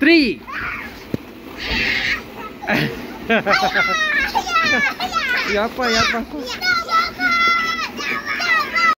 three. Yapa, yapa.